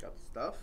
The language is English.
Got the stuff.